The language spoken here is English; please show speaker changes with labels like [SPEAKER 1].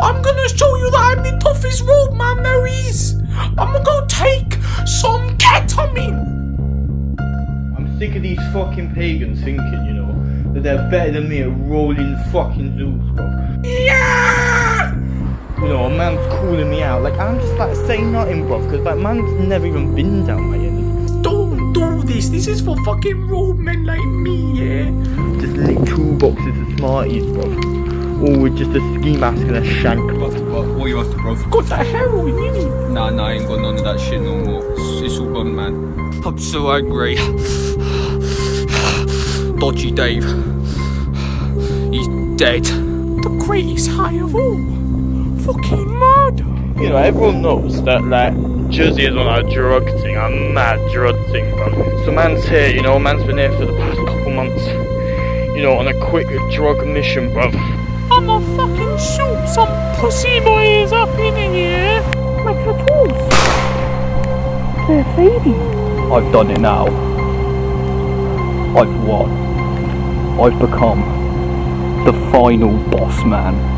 [SPEAKER 1] I'm gonna show you that I'm the toughest road man there is. I'm gonna go take some ketamine.
[SPEAKER 2] I'm sick of these fucking pagans thinking, you know, that they're better than me at rolling fucking zoos, bro.
[SPEAKER 1] Yeah!
[SPEAKER 2] You know, a man's calling me out. Like, I'm just like saying nothing, bro, because like, man's never even been down my end.
[SPEAKER 1] Don't do this. This is for fucking road men like me, yeah?
[SPEAKER 2] Just lit two boxes of Smarties, bro. All with just a ski mask and a shank.
[SPEAKER 3] What, what, what you after, bro?
[SPEAKER 1] Got that heroin in it.
[SPEAKER 3] Nah, nah, I ain't got none of that shit no more. It's, it's all gone, man. I'm so angry. Dodgy Dave. He's dead.
[SPEAKER 1] The greatest high of all. Fucking murder.
[SPEAKER 2] You know, everyone knows that, like, Jersey is on a drug thing, a mad drug thing, bro. So man's here, you know, man's been here for the past couple months, you know, on a quick drug mission, bro.
[SPEAKER 1] Shoot some pussy boys up in here. My tattoos. They're fading.
[SPEAKER 2] I've done it now. I've won. I've become the final boss man.